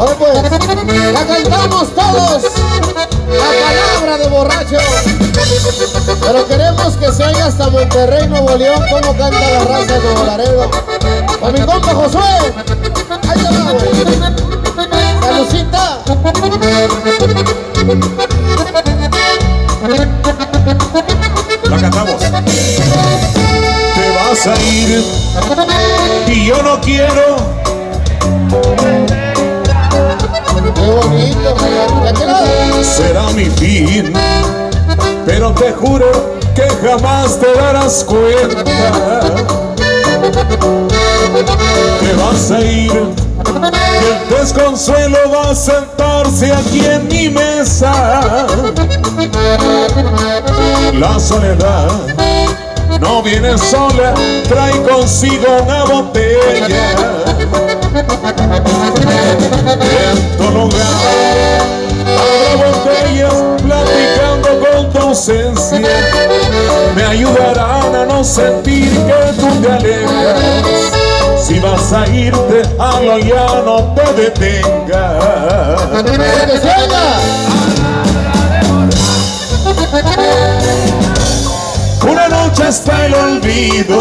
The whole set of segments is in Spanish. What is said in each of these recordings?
Ahora pues, la cantamos todos. La palabra de borracho. Pero queremos que se oiga hasta Monterrey, Nuevo León, como canta la raza de Nuevo Laredo. Para mi compa Josué. Ahí va, güey. A ir y yo no quiero. Qué bonito. Será mi fin, pero te juro que jamás te darás cuenta. Te vas a ir y el desconsuelo va a sentarse aquí en mi mesa. La soledad no viene sola, trae consigo una botella. En tu lugar habrá botellas platicando con tu ausencia. Me ayudarán a no sentir que tú te alejas. Si vas a irte, hazlo ya no te detengas. ¡Que se oiga! Está el olvido.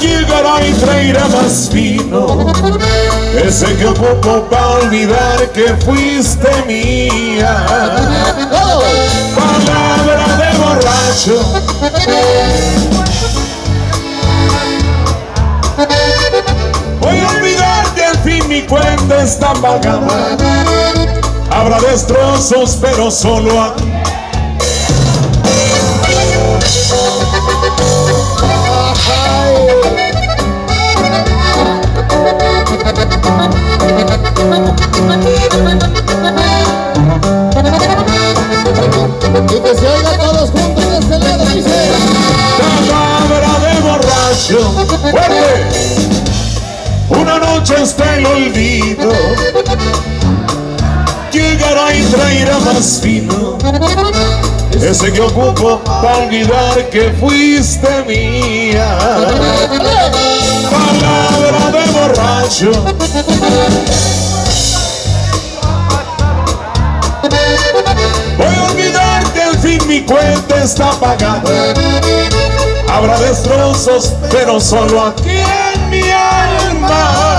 Llegará y traerá más vino. Ese que ocupo para olvidar que fuiste mía. Palabra de borracho. Voy a olvidarte al fin mi cuenta está pagada Habrá destrozos pero solo a noche está el olvido. Llegará y traerá más vino. Ese que ocupo para olvidar que fuiste mía. Palabra de borracho. Voy a olvidarte al fin mi cuenta está pagada. Habrá destrozos, pero solo aquí en mi alma.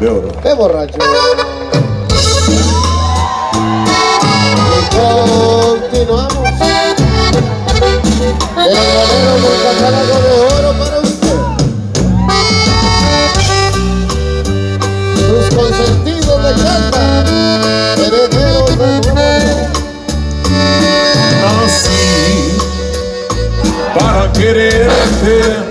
De oro. ¡Qué borracho! Y continuamos. El bolero cantar algo de oro para usted. Sus consentidos de casa. Herederos del mundo. Nací para quererte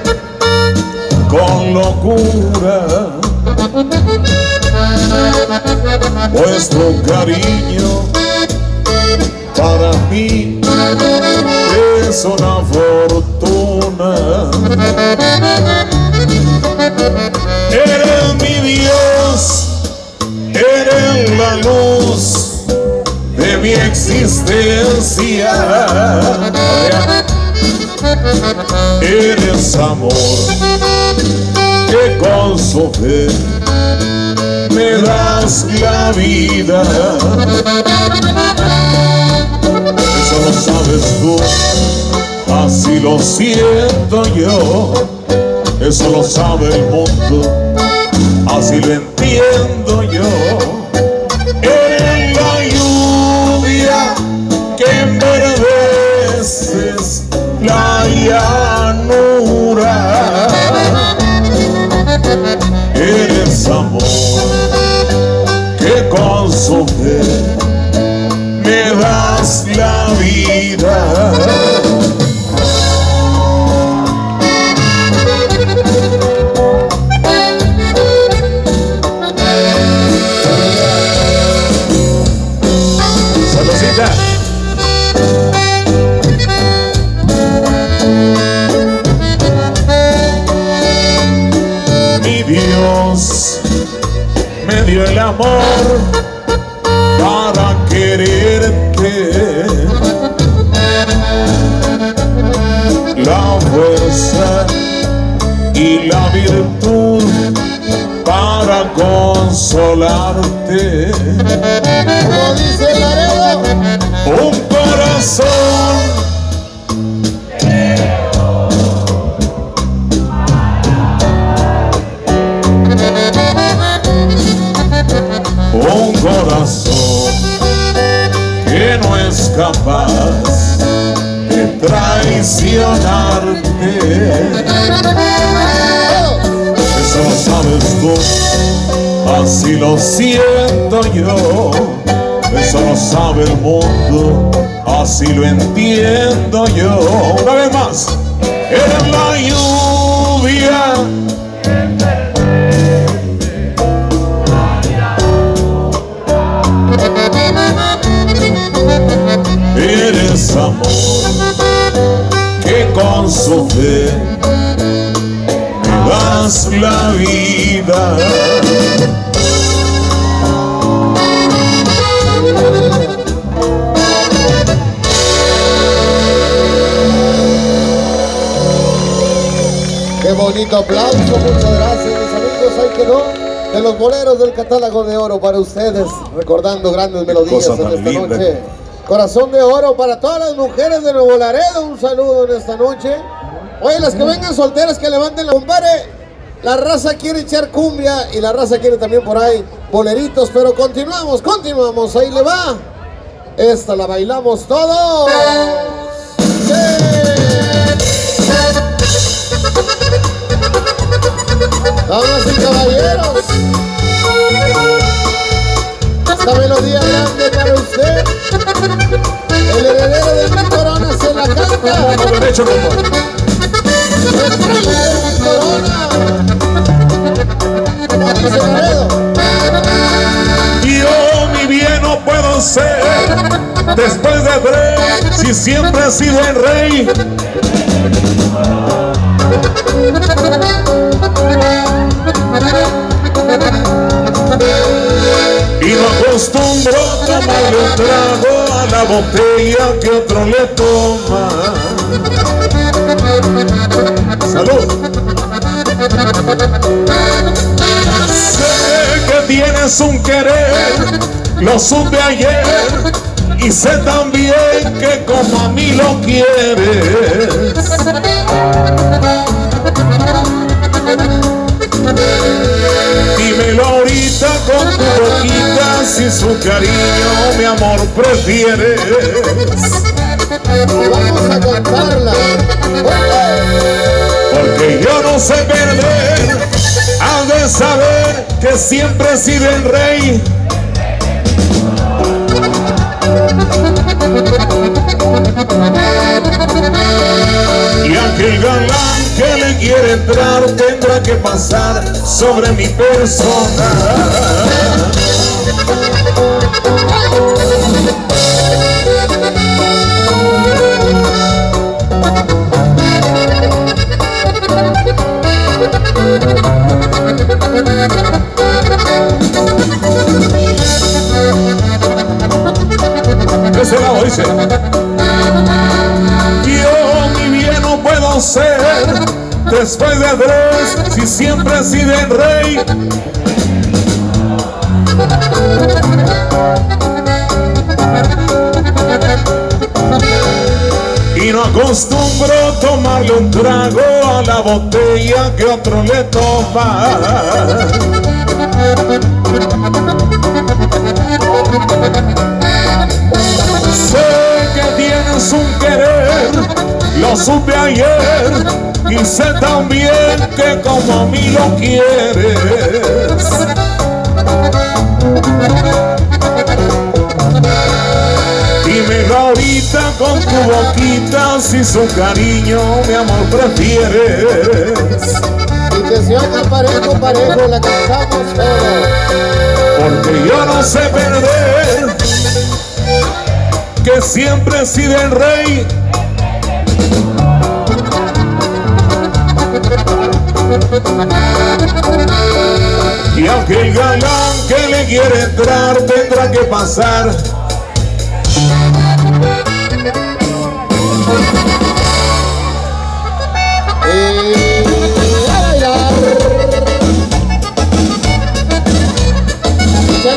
Vuestro cariño para mí es una fortuna. Eres mi Dios, eres la luz de mi existencia. Eres amor que con su me das la vida. Eso lo sabes tú, así lo siento yo. Eso lo sabe el mundo, así lo entiendo. Me das la vida. Mi Dios me dio el amor para quererte. La fuerza y la virtud para consolarte. Un corazón. Capaz de traicionarte. Eso lo sabes tú, así lo siento yo. Eso lo sabe el mundo, así lo entiendo yo. Una vez más, eres la lluvia que con su fe me das la vida. qué bonito aplauso, muchas gracias mis amigos, ahí quedó de los boleros del catálogo de oro para ustedes, recordando grandes melodías en esta linda. noche. Corazón de oro para todas las mujeres de Nuevo Laredo, un saludo en esta noche. Oye, las que vengan solteras que levanten la compadre. La raza quiere echar cumbia y la raza quiere también por ahí boleritos, pero continuamos, continuamos, ahí le va. Esta la bailamos todos. Damas y caballeros, esta melodía grande para usted, el heredero de mi corona se la canta. Mano derecho, rey de mi. Yo bien no puedo ser después de rey si siempre he sido el rey. Y no acostumbro a tomarle un trago a la botella que otro le toma. Salud. Sé que tienes un querer, lo supe ayer y sé también que como a mí lo quieres. Su cariño, mi amor, prefieres. Vamos a cantarla. Porque yo no sé perder, has de saber que siempre he sido el rey. Aquel galán que le quiere entrar tendrá que pasar sobre mi persona. Después de tres si siempre he sido el rey. Y no acostumbro tomarle un trago a la botella que otro le toma. Que como a mí lo quieres. Dime ahorita con tu boquita si su cariño, mi amor, prefieres. Y que se haga parejo, parejo, la cantamos todos. Porque yo no sé perder, que siempre he sido el rey. Y aunque el galán que le quiere entrar tendrá que pasar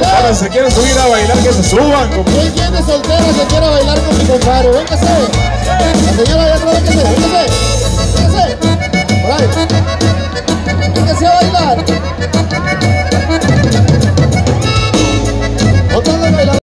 Ahora se quieren subir a bailar, que se suban. ¿Quién tiene soltera que quiere bailar con mi compadre? Véngase. La señora ya no véngase, véngase. Véngase. Por ahí que se va a bailar.